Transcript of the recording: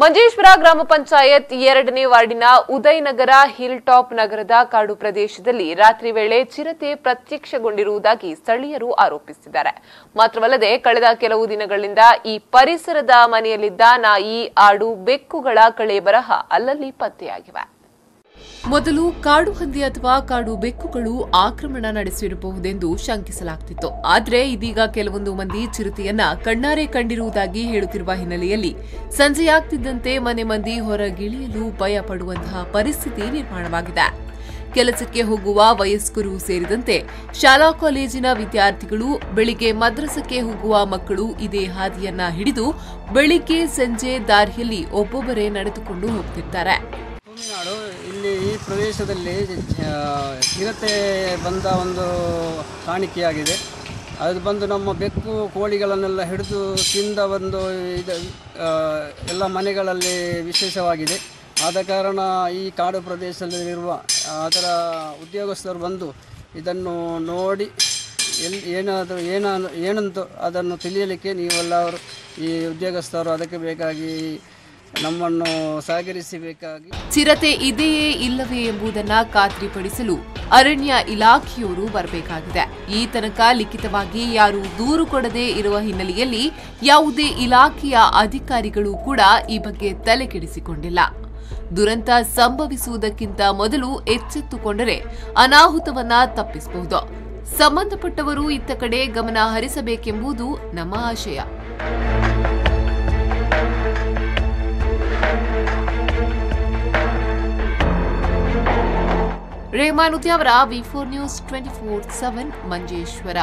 ಮಂಜೇಶ್ವರ ಗ್ರಾಮ ಪಂಚಾಯತ್ ಎರಡನೇ ವಾರ್ಡಿನ ಉದಯನಗರ ಹಿಲ್ ಟಾಪ್ ನಗರದ ಕಾಡು ಪ್ರದೇಶದಲ್ಲಿ ರಾತ್ರಿ ವೇಳೆ ಚಿರತೆ ಪ್ರತ್ಯಕ್ಷಗೊಂಡಿರುವುದಾಗಿ ಸ್ಥಳೀಯರು ಆರೋಪಿಸಿದ್ದಾರೆ. ಮಾತ್ರವಲ್ಲದೆ ಕಳೆದ ಕೆಲವು ದಿನಗಳಿಂದ ಈ ಪರಿಸರದ ಮನೆಯಲ್ಲಿದ್ದ ನಾಯಿ, ಆಡು, ಬೆಕ್ಕುಗಳ ಕಳೆ ಬರಹ ಅಲ್ಲಲ್ಲಿ ಪತ್ತೆಯಾಗಿವೆ. ಮೊದಲು ಕಾಡು ಹಂದಿ ಅಥವಾ ಕಾಡು ಬೆಕ್ಕುಗಳು ಆಕ್ರಮಣ ನಡೆಸಿರಬಹುದೆಂದು ಶಂಕಿಸಲಾಗ್ತಿತ್ತು. ಆದರೆ ಇದೀಗ ಕೆಲವೊಂದು ಮಂದಿ ಚಿರತೆಯನ್ನ ಕಣ್ಣಾರೆ ಕಂಡಿರುವುದಾಗಿ ಹೇಳುತ್ತಿರುವ ಹಿನ್ನೆಲೆಯಲ್ಲಿ ಸಂಜೆಯಾಗ್ತಿದ್ದಂತೆ ಮನೆ ಮಂದಿ ಹೊರಗಿಳಿಯಲು ಭಯ ಪಡುವಂತಹ ಪರಿಸ್ಥಿತಿ ನಿರ್ಮಾಣವಾಗಿದೆ. ಕೆಲಸಕ್ಕೆ ಹೋಗುವ ವಯಸ್ಕರು ಸೇರಿದಂತೆ ಶಾಲಾ ಕಾಲೇಜಿನ ವಿದ್ಯಾರ್ಥಿಗಳು ಬೆಳಿಗ್ಗೆ ಮದ್ರಸಕ್ಕೆ ಹೋಗುವ ಮಕ್ಕಳು ಇದೇ ಹಾದಿಯನ್ನ ಹಿಡಿದು ಬೆಳಿಗ್ಗೆ ಸಂಜೆ ದಾರಿಯಲ್ಲಿ ಒಬ್ಬೊಬ್ಬರೇ ನಡೆದುಕೊಂಡು ಹೋಗ್ತಿರ್ತಾರೆ. ತಮಿಳುನಾಡು ಇಲ್ಲಿ ಈ ಪ್ರದೇಶದಲ್ಲಿ ಚಿರತೆ ಬಂದ ಒಂದು ಕಾಣಿಕೆಯಾಗಿದೆ. ಅದು ಬಂದು ನಮ್ಮ ಬೆಕ್ಕು ಕೋಳಿಗಳನ್ನೆಲ್ಲ ಹಿಡಿದು ತಿಂದ ಒಂದು ಇದು ಎಲ್ಲ ಮನೆಗಳಲ್ಲಿ ವಿಶೇಷವಾಗಿದೆ. ಆದ ಕಾರಣ ಈ ಕಾಡು ಪ್ರದೇಶದಲ್ಲಿರುವ ಅದರ ಉದ್ಯೋಗಸ್ಥರು ಬಂದು ಇದನ್ನು ನೋಡಿ ಎಲ್ಲಿ ಏನಾದರೂ ಏನ ಏನಂತೂ ಅದನ್ನು ತಿಳಿಯಲಿಕ್ಕೆ ನೀವೆಲ್ಲವರು ಈ ಉದ್ಯೋಗಸ್ಥರು ಅದಕ್ಕೆ ಬೇಕಾಗಿ ನಮ್ಮನ್ನು ಸಹಕರಿಸಬೇಕಾಗಿ ಚಿರತೆ ಇದೆಯೇ ಇಲ್ಲವೇ ಎಂಬುದನ್ನ ಖಾತ್ರಿಪಡಿಸಲು ಅರಣ್ಯ ಇಲಾಖೆಯವರು ಬರಬೇಕಾಗಿದೆ. ಈ ತನಕ ಲಿಖಿತವಾಗಿ ಯಾರು ದೂರು ಕೊಡದೆ ಇರುವ ಹಿನ್ನೆಲೆಯಲ್ಲಿ ಯಾವುದೇ ಇಲಾಖೆಯ ಅಧಿಕಾರಿಗಳು ಕೂಡ ಈ ಬಗ್ಗೆ ತಲೆಕೆಡಿಸಿಕೊಂಡಿಲ್ಲ. ದುರಂತ ಸಂಭವಿಸುವುದಕ್ಕಿಂತ ಮೊದಲು ಎಚ್ಚೆತ್ತುಕೊಂಡರೆ ಅನಾಹುತವನ್ನ ತಪ್ಪಿಸಬಹುದು. ಸಂಬಂಧಪಟ್ಟವರು ಇತ್ತ ಕಡೆ ಗಮನ ಹರಿಸಬೇಕೆಂಬುದು ನಮ್ಮ ಆಶಯ. ರೇಮಾನುತಿ ಅವರ V four news twenty four seven Manjeshwar.